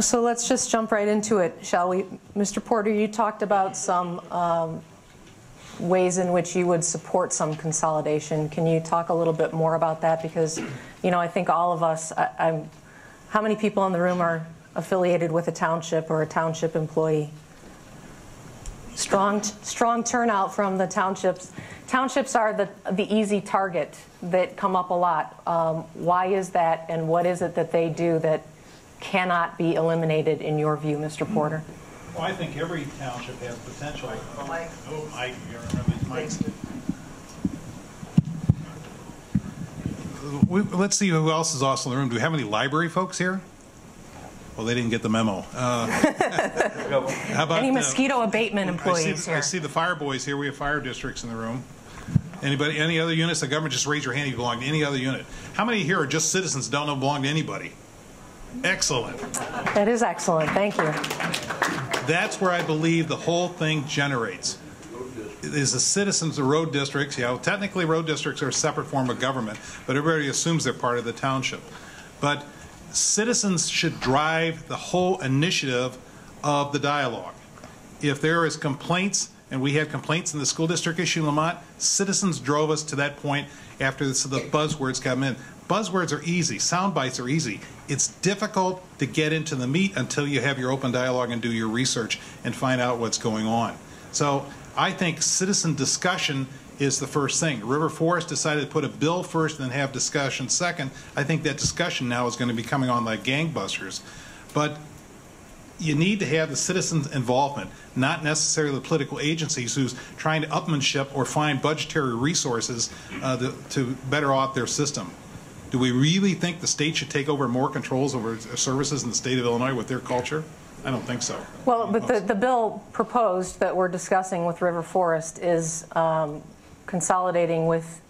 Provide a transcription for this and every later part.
So let's just jump right into it, shall we? Mr. Porter, you talked about some um, ways in which you would support some consolidation. Can you talk a little bit more about that? Because, you know, I think all of us, I- how many people in the room are affiliated with a township or a township employee? Strong, strong turnout from the townships. Townships are the, the easy target that come up a lot. Um, Why is that, and what is it that they do that cannot be eliminated in your view, Mr. Porter? Well, I think every township has potential. Oh, Mike, you remember these mics? We- Let's see who else is also in the room. Do we have any library folks here? Well, they didn't get the memo. Uh, How about? Any uh, mosquito abatement I employees see, I see the fire boys here. We have fire districts in the room. Anybody, any other units of government, just raise your hand if you belong to any other unit. How many here are just citizens, don't know belong to anybody? Excellent. That is excellent, thank you. That's where I believe the whole thing generates. Is the citizens of road districts, you know, technically road districts are a separate form of government, but everybody assumes they're part of the township. But citizens should drive the whole initiative of the dialogue. If there is complaints, and we had complaints in the school district issue in Lemont, citizens drove us to that point after this- the buzzwords come in. Buzzwords are easy, sound bites are easy. It's difficult to get into the meat until you have your open dialogue and do your research and find out what's going on. So I think citizen discussion is the first thing. River Forest decided to put a bill first and then have discussion second. I think that discussion now is going to be coming on like gangbusters. But you need to have the citizens' involvement, not necessarily the political agencies who's trying to upmanship or find budgetary resources uh, to, to better off their system. Do we really think the state should take over more controls over services in the state of Illinois with their culture? I don't think so. Well, but the, the bill proposed that we're discussing with River Forest is um, consolidating with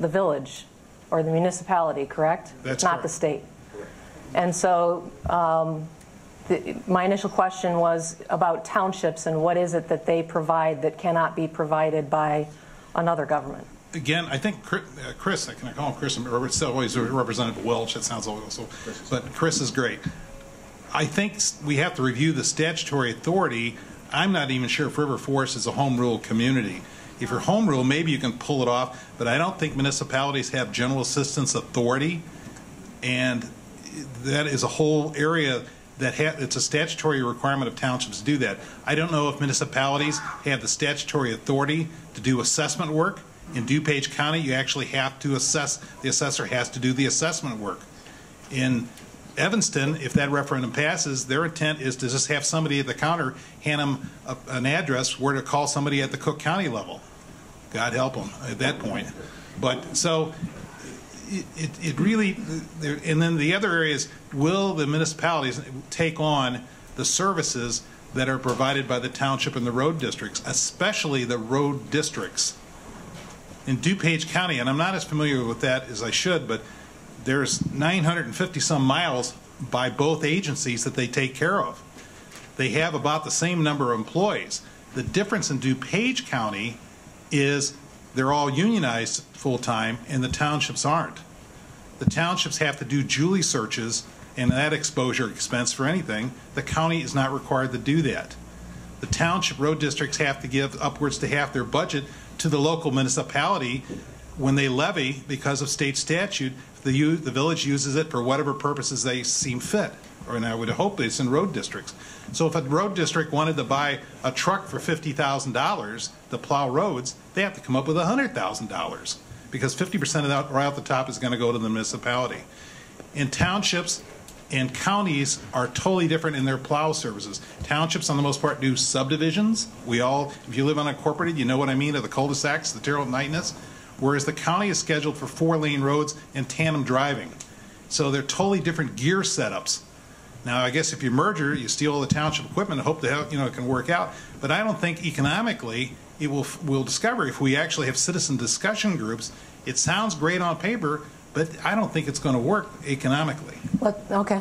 the village or the municipality, correct? That's Not correct. the state. And so um, the- my initial question was about townships and what is it that they provide that cannot be provided by another government? Again, I think Chris, uh, Chris I can call him Chris, it's always Representative Welch, that sounds always so, but Chris is great. I think we have to review the statutory authority. I'm not even sure if River Forest is a home rule community. If you're home rule, maybe you can pull it off, but I don't think municipalities have general assistance authority, and that is a whole area that ha- it's a statutory requirement of townships to do that. I don't know if municipalities have the statutory authority to do assessment work. In DuPage County, you actually have to assess, the assessor has to do the assessment work. In Evanston, if that referendum passes, their intent is to just have somebody at the counter hand them a, an address where to call somebody at the Cook County level. God help them at that point. But so it, it, it really, and then the other area is, will the municipalities take on the services that are provided by the township and the road districts, especially the road districts? In DuPage County, and I'm not as familiar with that as I should, but there's 950 some miles by both agencies that they take care of. They have about the same number of employees. The difference in DuPage County is they're all unionized full-time and the townships aren't. The townships have to do JULIE searches and that exposure expense for anything. The county is not required to do that. The township road districts have to give upwards to half their budget to the local municipality when they levy because of state statute. The, the village uses it for whatever purposes they seem fit, or and I would hope it's in road districts. So if a road district wanted to buy a truck for fifty thousand dollars to plow roads, they have to come up with hundred thousand dollars because fifty percent of that right off the top is going to go to the municipality. In townships and counties are totally different in their plow services. Townships, on the most part, do subdivisions. We all, if you live unincorporated, you know what I mean, of the cul-de-sacs, the terrible nightness. Whereas the county is scheduled for four-lane roads and tandem driving. So they're totally different gear setups. Now, I guess if you merger, you steal all the township equipment and hope that you know it can work out. But I don't think economically it will. We'll discover if we actually have citizen discussion groups. It sounds great on paper, but I don't think it's going to work economically. Let- Okay.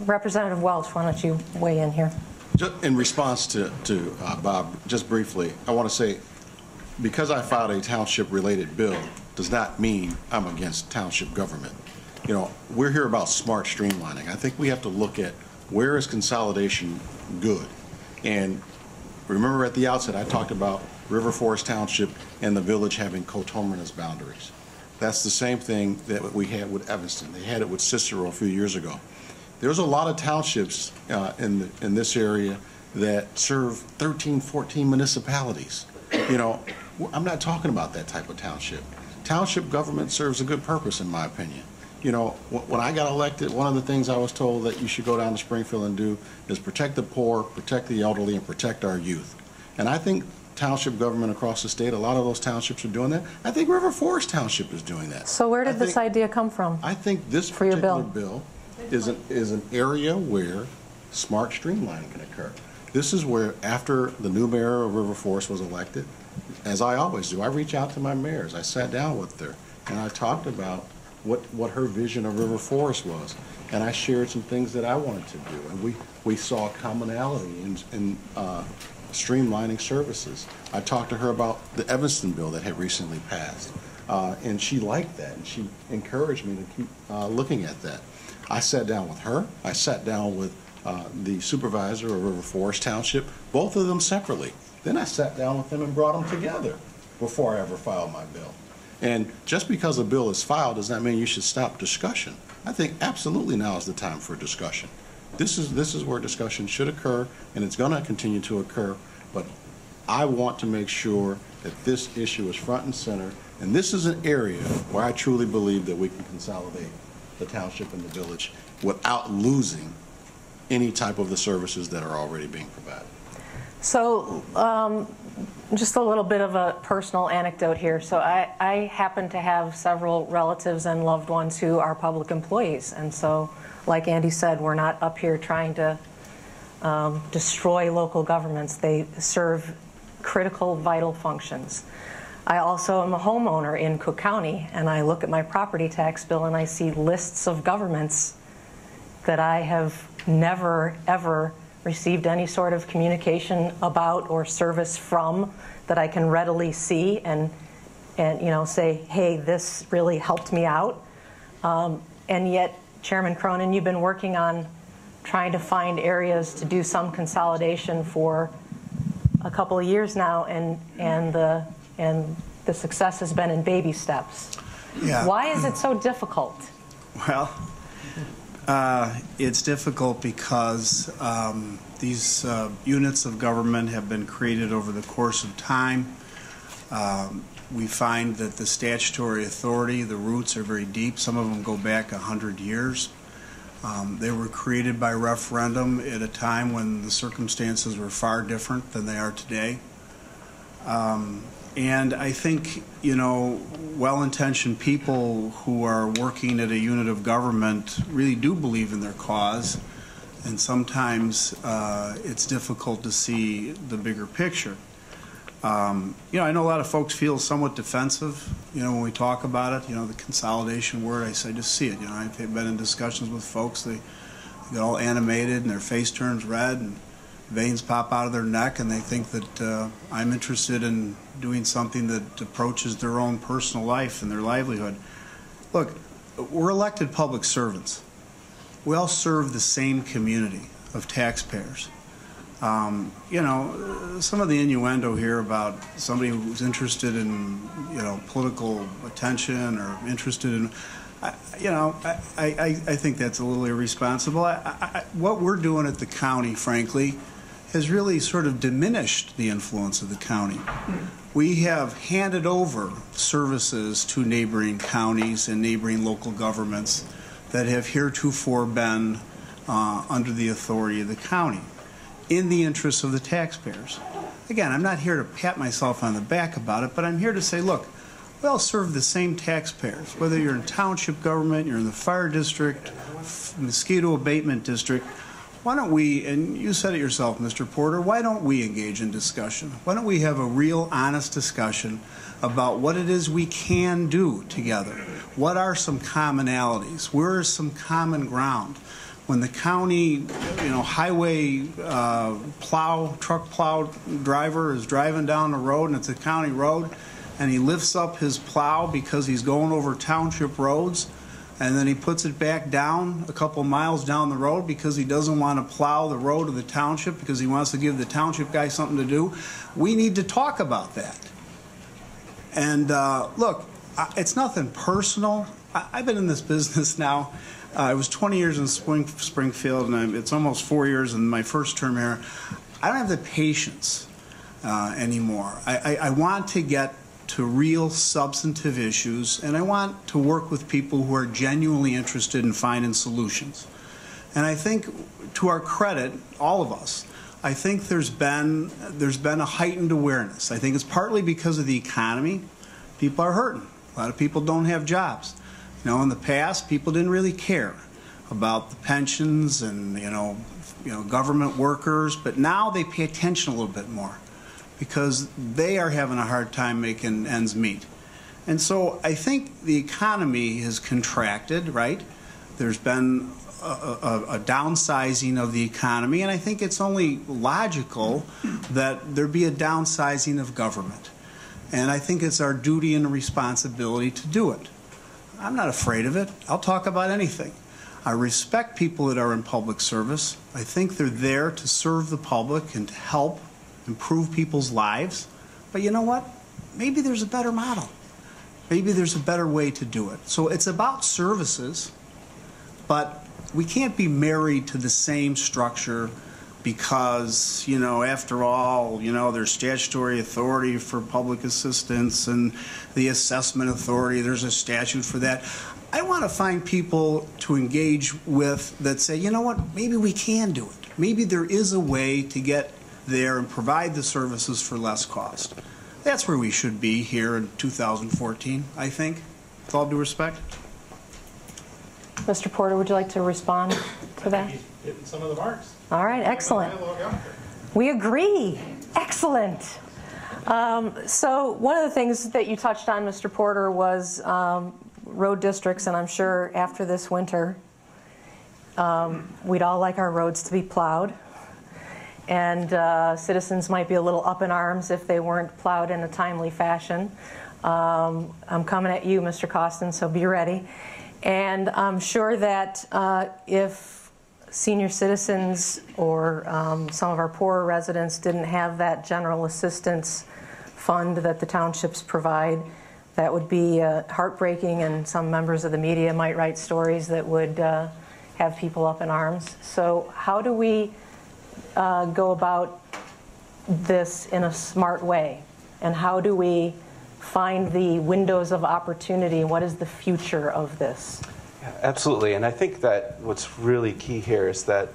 Representative Welch, why don't you weigh in here? Ju- In response to, to uh, Bob, just briefly, I want to say, because I filed a township-related bill, does not mean I'm against township government. You know, we're here about smart streamlining. I think we have to look at where is consolidation good? And remember at the outset, I talked about River Forest Township and the village having coterminous boundaries. That's the same thing that we had with Evanston. They had it with Cicero a few years ago. There's a lot of townships uh, in, the- in this area that serve 13, 14 municipalities. You know, I'm not talking about that type of township. Township government serves a good purpose, in my opinion. You know, when I got elected, one of the things I was told that you should go down to Springfield and do is protect the poor, protect the elderly, and protect our youth. And I think township government across the state, a lot of those townships are doing that. I think River Forest Township is doing that. So where did this idea come from? I think this For particular bill. bill is an, is an area where smart streamlining can occur. This is where, after the new mayor of River Forest was elected, as I always do, I reach out to my mayors. I sat down with her, and I talked about what, what her vision of River Forest was. And I shared some things that I wanted to do, and we, we saw commonality in, in uh, streamlining services. I talked to her about the Evanston bill that had recently passed, uh, and she liked that, and she encouraged me to keep uh, looking at that. I sat down with her, I sat down with uh, the supervisor of River Forest Township, both of them separately. Then I sat down with them and brought them together before I ever filed my bill. And just because a bill is filed does not mean you should stop discussion. I think absolutely now is the time for discussion. This is, this is where discussion should occur, and it's going to continue to occur, but I want to make sure that this issue is front and center, and this is an area where I truly believe that we can consolidate the township and the village without losing any type of the services that are already being provided. So, um, just a little bit of a personal anecdote here. So, I, I happen to have several relatives and loved ones who are public employees. And so, like Andy said, we're not up here trying to um, destroy local governments, they serve critical, vital functions. I also am a homeowner in Cook County, and I look at my property tax bill and I see lists of governments that I have never, ever received any sort of communication about or service from that I can readily see and, and you know, say, hey, this really helped me out. Um, and yet, Chairman Cronin, you've been working on trying to find areas to do some consolidation for a couple of years now, and, and, the, and the success has been in baby steps. Yeah. Why is it so difficult? Well, uh, it's difficult because um, these uh, units of government have been created over the course of time. Um, we find that the statutory authority, the roots are very deep. Some of them go back 100 years. Um, they were created by referendum at a time when the circumstances were far different than they are today. Um, and I think, you know, well intentioned people who are working at a unit of government really do believe in their cause. And sometimes uh, it's difficult to see the bigger picture. Um, you know, I know a lot of folks feel somewhat defensive, you know, when we talk about it, you know, the consolidation word, I, s- I just see it. You know, I've been in discussions with folks, they get all animated and their face turns red and veins pop out of their neck and they think that uh, I'm interested in doing something that approaches their own personal life and their livelihood. Look, we're elected public servants. We all serve the same community of taxpayers. Um, you know, some of the innuendo here about somebody who's interested in, you know, political attention or interested in, I, you know, I, I, I think that's a little irresponsible. I, I, what we're doing at the county, frankly, has really sort of diminished the influence of the county. We have handed over services to neighboring counties and neighboring local governments that have heretofore been uh, under the authority of the county in the interests of the taxpayers. Again, I'm not here to pat myself on the back about it, but I'm here to say, look, we all serve the same taxpayers, whether you're in township government, you're in the fire district, mosquito abatement district. Why don't we, and you said it yourself, Mr. Porter, why don't we engage in discussion? Why don't we have a real honest discussion about what it is we can do together? What are some commonalities? Where is some common ground? When the county, you know, highway uh, plow, truck plow driver is driving down the road and it's a county road, and he lifts up his plow because he's going over township roads, and then he puts it back down a couple miles down the road because he doesn't want to plow the road of the township because he wants to give the township guy something to do. We need to talk about that. And uh, look, it's nothing personal. I've been in this business now. Uh, I was 20 years in Spring- Springfield, and I'm- it's almost four years in my first term here. I don't have the patience uh, anymore. I, I, I want to get to real substantive issues, and I want to work with people who are genuinely interested in finding solutions. And I think, to our credit, all of us, I think there's been there's been a heightened awareness. I think it's partly because of the economy. People are hurting. A lot of people don't have jobs. You know, in the past, people didn't really care about the pensions and you know, you know, government workers, but now they pay attention a little bit more because they are having a hard time making ends meet. And so I think the economy has contracted, right? There's been a, a, a downsizing of the economy, and I think it's only logical that there be a downsizing of government. And I think it's our duty and responsibility to do it. I'm not afraid of it. I'll talk about anything. I respect people that are in public service. I think they're there to serve the public and to help improve people's lives. But you know what? Maybe there's a better model. Maybe there's a better way to do it. So it's about services, but we can't be married to the same structure because, you know, after all, you know, there's statutory authority for public assistance and the assessment authority, there's a statute for that. I want to find people to engage with that say, you know what, maybe we can do it. Maybe there is a way to get there and provide the services for less cost. That's where we should be here in 2014, I think, with all due respect. Mr. Porter, would you like to respond to that? He's hitting some of the marks. All right, excellent. We agree. Excellent. Um, So one of the things that you touched on, Mr. Porter, was um, road districts, and I'm sure after this winter, um, we'd all like our roads to be plowed. And uh, citizens might be a little up in arms if they weren't plowed in a timely fashion. Um, I'm coming at you, Mr. Costin, so be ready. And I'm sure that uh, if senior citizens or um, some of our poorer residents didn't have that general assistance fund that the townships provide, that would be uh, heartbreaking, and some members of the media might write stories that would uh, have people up in arms. So, how do we uh, go about this in a smart way? And how do we find the windows of opportunity? What is the future of this? Absolutely, and I think that what's really key here is that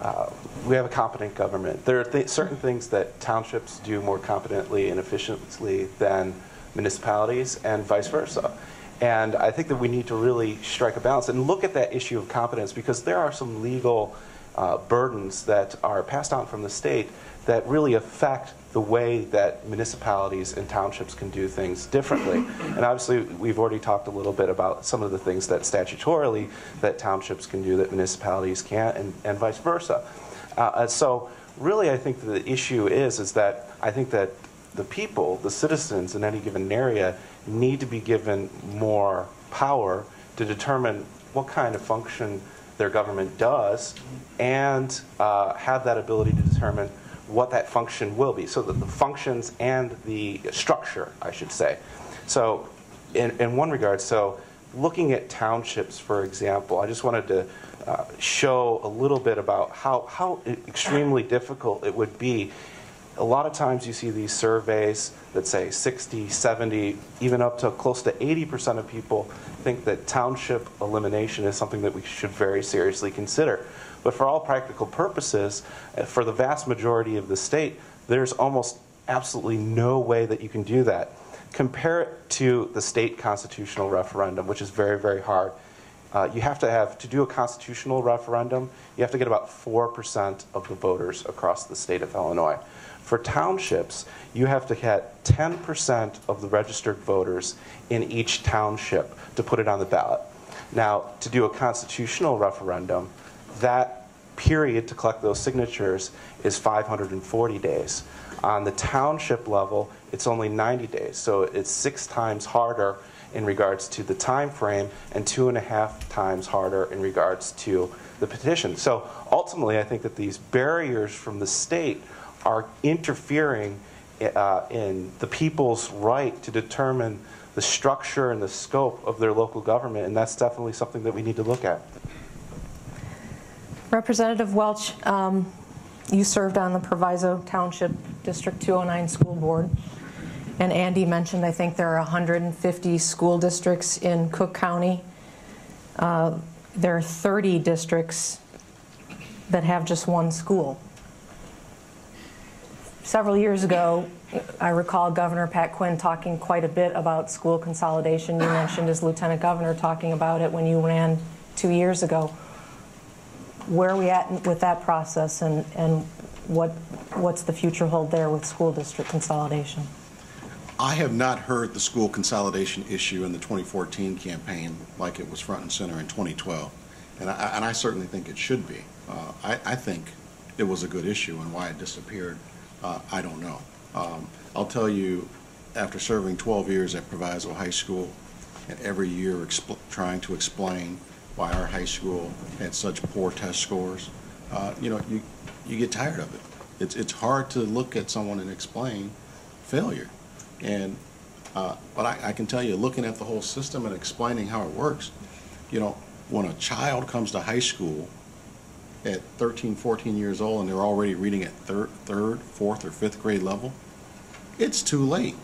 uh, we have a competent government. There are th- certain things that townships do more competently and efficiently than municipalities, and vice versa. And I think that we need to really strike a balance and look at that issue of competence because there are some legal uh, burdens that are passed on from the state that really affect the way that municipalities and townships can do things differently. and obviously, we've already talked a little bit about some of the things that statutorily that townships can do that municipalities can't, and, and vice versa. Uh, so, really, I think the issue is is that I think that the people, the citizens in any given area, need to be given more power to determine what kind of function their government does and uh, have that ability to determine what that function will be. So that the functions and the structure, I should say. So, in, in one regard, so looking at townships, for example, I just wanted to uh, show a little bit about how, how extremely difficult it would be a lot of times you see these surveys that say 60, 70, even up to close to 80% of people think that township elimination is something that we should very seriously consider. But for all practical purposes, uh, for the vast majority of the state, there's almost absolutely no way that you can do that. Compare it to the state constitutional referendum, which is very, very hard. Uh, you have to have, to do a constitutional referendum, you have to get about 4% of the voters across the state of Illinois. For townships, you have to get 10% of the registered voters in each township to put it on the ballot. Now, to do a constitutional referendum, that period to collect those signatures is 540 days. On the township level, it's only 90 days, so it's six times harder in regards to the time frame and two and a half times harder in regards to the petition. So ultimately, I think that these barriers from the state are interfering uh, in the people's right to determine the structure and the scope of their local government, and that's definitely something that we need to look at. Representative Welch, um, you served on the Proviso Township District 209 School Board, and Andy mentioned, I think there are 150 school districts in Cook County. Uh, There are 30 districts that have just one school. Several years ago, I recall Governor Pat Quinn talking quite a bit about school consolidation. You mentioned as Lieutenant Governor talking about it when you ran two years ago where are we at with that process and, and what, what's the future hold there with school district consolidation? I have not heard the school consolidation issue in the 2014 campaign like it was front and center in 2012, and I, and I certainly think it should be. Uh, I, I think it was a good issue, and why it disappeared, uh, I don't know. Um, I'll tell you, after serving 12 years at Proviso High School, and every year trying to explain why our high school had such poor test scores, uh, you know, you, you get tired of it. It's, it's hard to look at someone and explain failure. And, uh, but I, I can tell you, looking at the whole system and explaining how it works, you know, when a child comes to high school at 13, 14 years old and they're already reading at third, third, fourth, or fifth grade level, it's too late.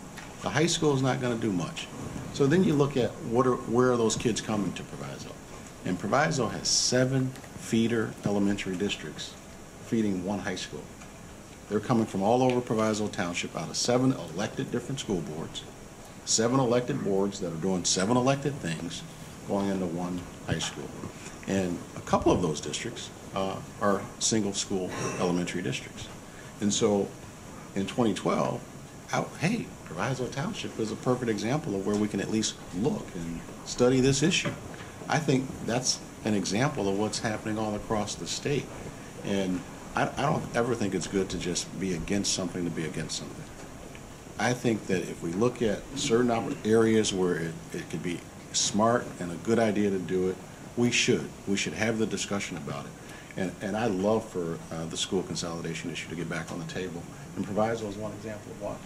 The high school is not going to do much. So then you look at what are, where are those kids coming to Proviso? And Proviso has seven feeder elementary districts feeding one high school. They're coming from all over Proviso Township out of seven elected different school boards, seven elected boards that are doing seven elected things going into one high school. And a couple of those districts uh, are single school elementary districts. And so in 2012, out, hey, Proviso Township is a perfect example of where we can at least look and study this issue. I think that's an example of what's happening all across the state. And I, I don't ever think it's good to just be against something to be against something. I think that if we look at certain areas where it, it could be smart and a good idea to do it, we should. We should have the discussion about it. And, and I'd love for uh, the school consolidation issue to get back on the table. And Proviso is one example of why.